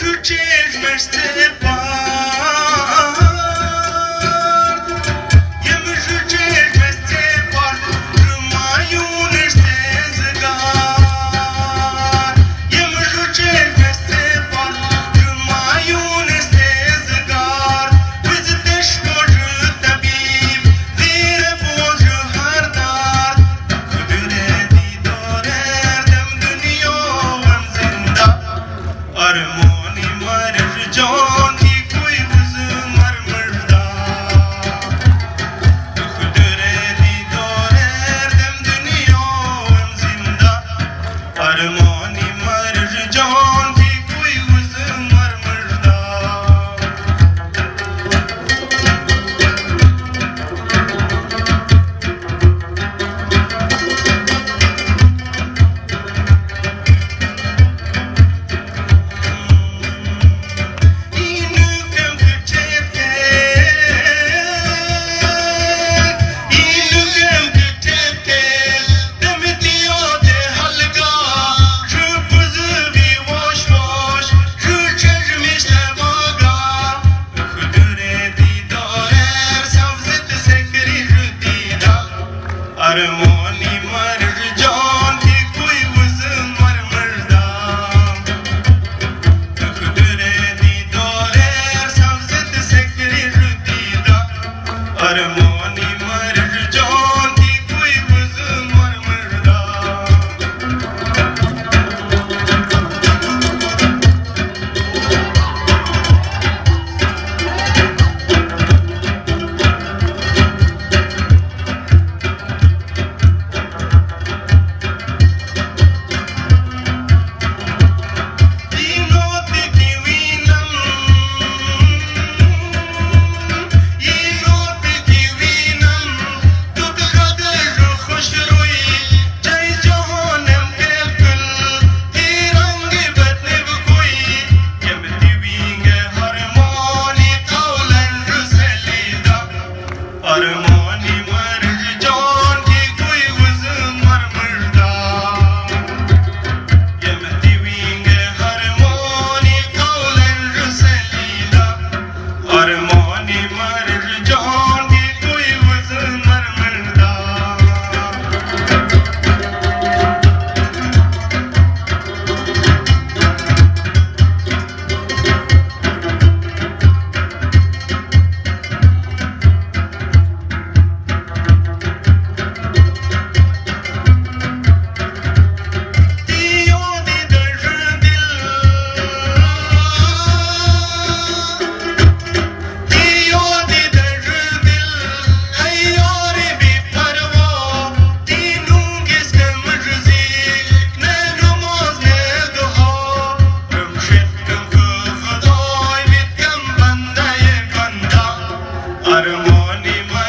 who changed my step on. Mani Mani